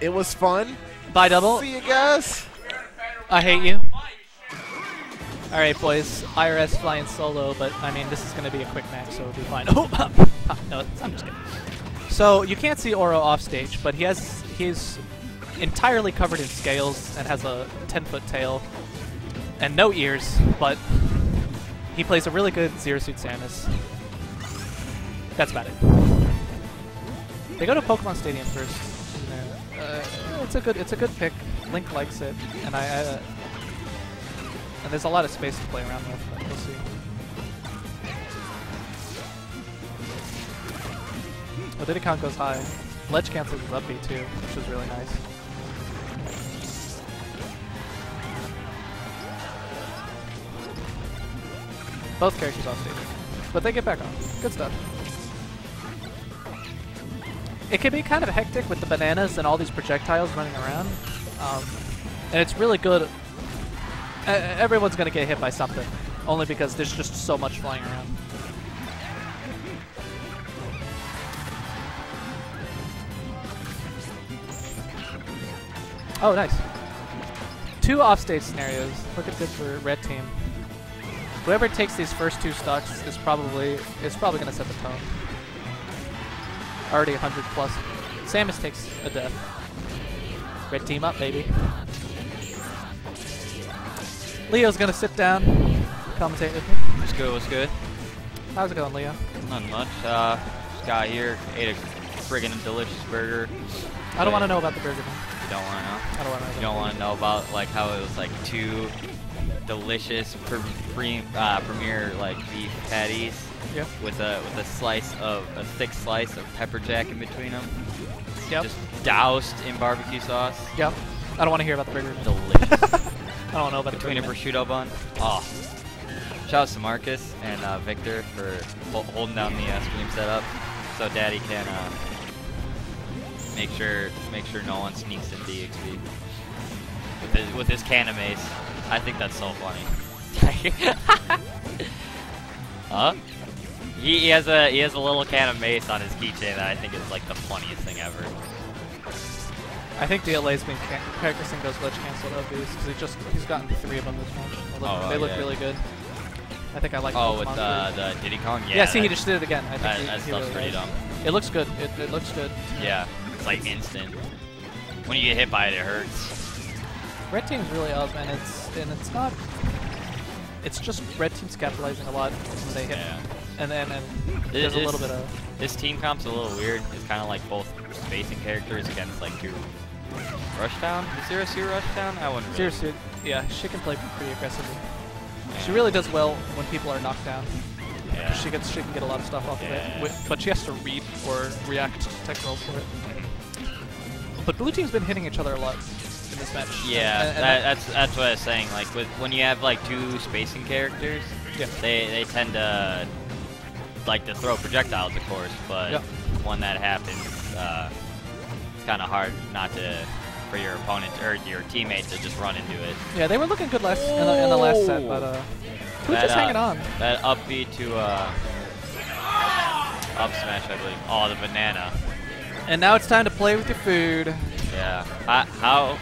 It was fun. Bye, double. See you guys. I hate you. All right, boys. IRS flying solo, but I mean, this is going to be a quick match, so it'll be fine. Oh, no, I'm just kidding. So you can't see Oro off stage, but he has he's entirely covered in scales and has a 10 foot tail and no ears, but he plays a really good Zero Suit Samus. That's about it. They go to Pokemon Stadium first. and, uh, it's a good it's a good pick. Link likes it, and I. Uh, and there's a lot of space to play around with, but we'll see. Oh, Kong goes high. Ledge cancels his up B too, which is really nice. Both characters off stage. But they get back on. Good stuff. It can be kind of hectic with the bananas and all these projectiles running around. Um, and it's really good. Uh, everyone's going to get hit by something. Only because there's just so much flying around. Oh, nice. Two offstage scenarios. Looking good for red team. Whoever takes these first two stocks is probably is probably going to set the tone. Already 100 plus. Samus takes a death. Red team up, baby. Leo's going to sit down, commentate with me. What's good? What's good? How's it going, Leo? Not much. Uh, just got here, ate a friggin' delicious burger. I don't want to know about the burger. Man. You don't want to know. I don't want to know. You don't want to know about like how it was like two delicious pre pre uh, premier like beef patties Yep. with a with a slice of a thick slice of pepper jack in between them. Yep. Just doused in barbecue sauce. Yep. I don't want to hear about the burger. Delicious. I don't know about between the a. Prosciutto bun. Oh. Shout out to Marcus and uh, Victor for hol- holding down the uh, stream setup, so Daddy can uh, make sure make sure no one sneaks in DXP with his with his can of mace. I think that's so funny. huh? He, he has a he has a little can of mace on his keychain that I think is like the funniest thing ever. I think DLA's been practicing those ledge cancel LBs because he just he's gotten three of them this match. They look, Oh, they look yeah. really good. I think I like. Oh, with uh, the Diddy Kong. Yeah. Yeah, see, he just did it again. I think that, he, that he stuff's really pretty dumb. It looks good. It, it looks good. Yeah, it's like instant. When you get hit by it, it hurts. Red team's really up, and it's and it's not. It's just red team's capitalizing a lot when they hit, Yeah. And then and there's a little bit of This team comp's a little weird. It's kind of like both spacing characters against like two Rushdown. Is Zero Suit Rushdown? I wouldn't. Really. seriously. Yeah, she can play pretty aggressively. She really does well when people are knocked down. Yeah. She gets she can get a lot of stuff off of it, but she has to read or react to tech rolls for it. But blue team's been hitting each other a lot in this match. Yeah, and, and that, that's that's what I was saying. Like with when you have like two spacing characters, Yeah. they they tend to like to throw projectiles, of course. But Yeah. when that happens, uh, it's kind of hard not to for your opponent or your teammate to just run into it. yeah, they were looking good last in the, in the last set, but uh, who's just uh, hanging on? That up B to uh, up smash, I believe. Oh, the banana. And now it's time to play with your food. Yeah. How how,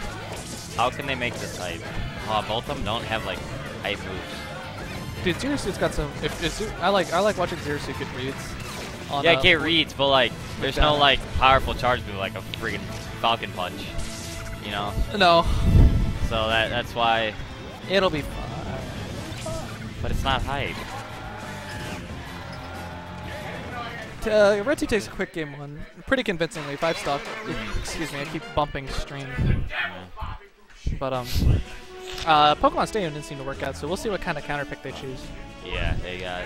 how can they make this hype? Oh, both of them don't have like hype moves. Dude, Suit's got some. If, if, I like I like watching Zero Suit get reads. On, Yeah, uh, get reads, but like, there's no like powerful charge move like a freaking Falcon Punch. You know. No, So that that's why. it'll be fine. But it's not hype. Uh, Red Team takes a quick game one, pretty convincingly, five stock. Excuse me, I keep bumping stream. But um, uh, Pokemon Stadium didn't seem to work out, so we'll see what kind of counter pick they choose. Yeah, they got.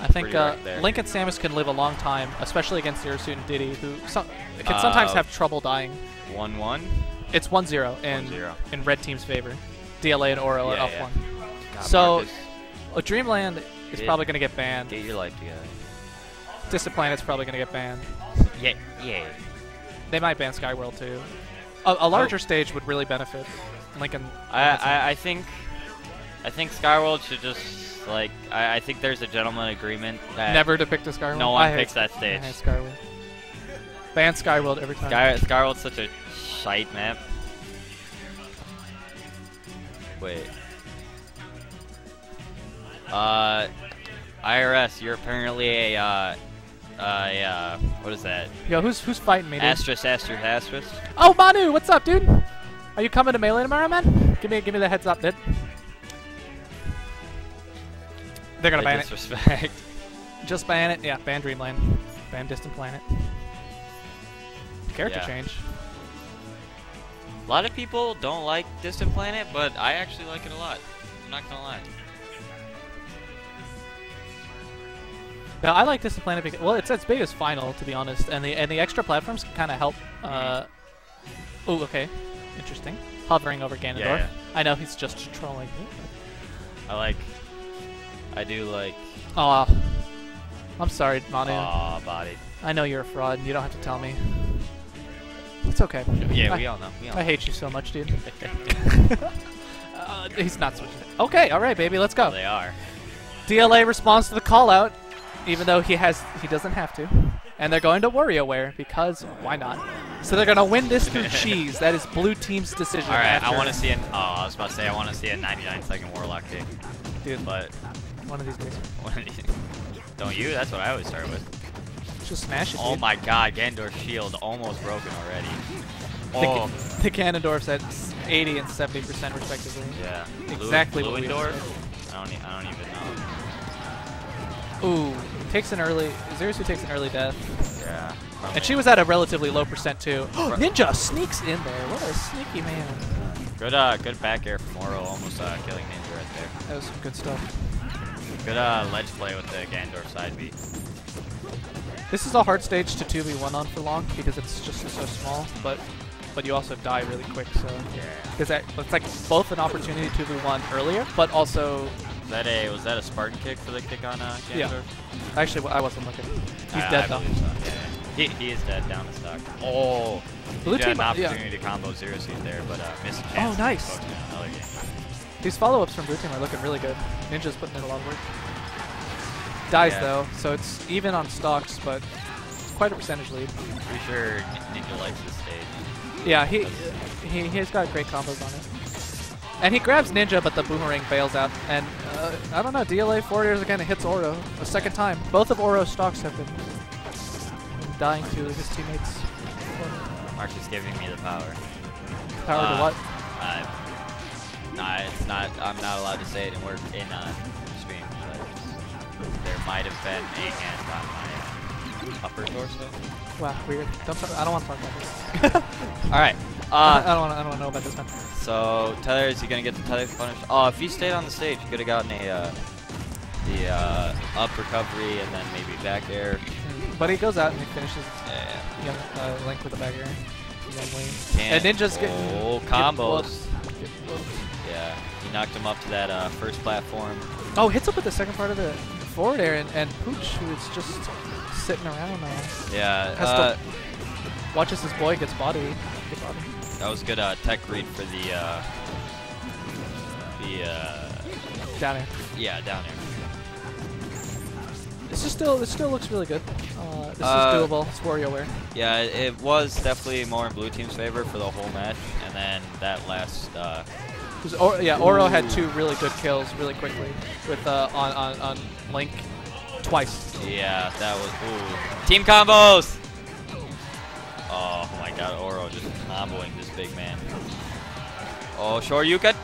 I think uh. Link and Samus can live a long time, especially against Zero Suit and Diddy, who some, can sometimes Uh, have trouble dying. One one. It's 1-0 in 1-0. in Red Team's favor. DLA and Oro Yeah, are up yeah. one. God, So- Marcus, Oh, Dreamland is probably going to get banned. get your life together. Distant Planet's probably going to get banned. Yeah, yeah. They might ban Skyworld too. A, a larger stage would really benefit Lincoln. I, I I think I think Skyworld should just like I, I think there's a gentleman agreement that never to pick the Skyworld. no I one hate- picks that I stage. hate Skyworld. Ban Skyworld every time. Sky Skyworld's such a shite map. Wait. Uh, IRS, you're apparently a uh, uh, yeah, what is that? Yo, who's who's fighting me, dude? Asterisk, asterisk, asterisk. Oh, Manu, what's up, dude? Are you coming to melee tomorrow, man? Give me give me the heads up, dude. They're gonna The ban it. disrespect. Just ban it. Yeah, ban Dreamland. Ban Distant Planet. Character Yeah. change. A lot of people don't like Distant Planet, but I actually like it a lot. I'm not gonna lie. No, I like Distant Planet because well, it's its biggest final, to be honest, and the and the extra platforms can kind of help. Uh, oh, okay, interesting. Hovering over Ganondorf. Yeah, yeah. I know he's just trolling. Me. I like. I do like. Oh, I'm sorry, Manu. Aw, body. I know you're a fraud. and You don't have to tell me. It's okay. Yeah, I, we all know. We all I know. hate you so much, dude. uh, he's not switching. Okay, all right, baby, let's go. They are. DLA responds to the call out, even though he has he doesn't have to. And they're going to WarioWare because why not? So they're gonna win this through cheese. That is blue team's decision. All right, I want to see an. Oh, I was about to say I want to see a 99 second Warlock kick, dude. but One of these days. one of these- don't you? That's what I always start with. Just smash it. Oh dude. my God, Gandorf's shield almost broken already. The, Oh, the Ganondorf's at 80 and 70 percent respectively. yeah. Exactly what we. I don't. e- I don't even know. Ooh, takes an early. Zero Suit takes an early death. Yeah. And she was at a relatively low percent too. Ninja sneaks in there. What a sneaky man. Good. Uh, good back air from Oro, almost uh, killing Ninja right there. That was some good stuff. Good uh, ledge play with the Gandorf side beat. This is a hard stage to 2v1 on for long because it's just so small, but but you also die really quick, so Yeah. because it's like both an opportunity to 2v1 earlier, but also Was that a was that a Spartan kick for the kick on uh, Yeah. Actually I wasn't looking. He's Uh, dead I though. so, Yeah, yeah. He, he is dead down the stock. Oh, Blue he had team, an yeah. opportunity to combo zero suit there, but uh, missed a chance. Oh, nice. to focus on another game. These follow-ups from blue team are looking really good. Ninja's putting in a lot of work. Dies Yeah. though, so it's even on stocks, but it's quite a percentage lead. Pretty sure Ninja likes this stage. Yeah, he he he's got great combos on it. And he grabs Ninja, but the boomerang bails out. And uh, I don't know, DLA forward airs again it hits Oro a second time. Both of Oro's stocks have been dying to his teammates. Mark is giving me the power. Power to Uh, what? Uh, nah, it's not. I'm not allowed to say it in work in uh, stream. But there might have been a hand on my upper torso. Wow, weird. Don't talk, I don't want to talk about this. All right. I Uh, don't want to. I don't want to know about this one. so Tether, is he gonna get the tether punish? Oh, if he stayed on the stage, he could have gotten a uh, the uh, up recovery and then maybe back air. But he goes out and he finishes Yeah. young uh, Link with a Can't- And Ninja's getting Oh, get combos. Get. Yeah. He knocked him up to that uh, first platform. Oh, hits up with the second part of the forward air, and, and Pooch, who is just sitting around now, Yeah. Has Uh, to- watches his boy gets body. Get body. that was good uh, tech read for the uh, the uh, Down here. yeah down here. This is still. This still looks really good. Uh, this Uh, is doable. It's WarioWare. Yeah, it, was definitely more in blue team's favor for the whole match, and then that last uh, Or, yeah, Oro had two really good kills really quickly with uh, on, on on Link twice. yeah that was ooh team combos. Oh my God, Oro just comboing this big man. Oh, sure you could.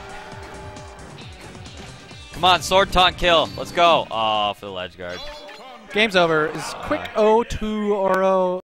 Come on, sword taunt kill. Let's go. Oh, for the ledge guard. Game's over. Is quick 0 to Oro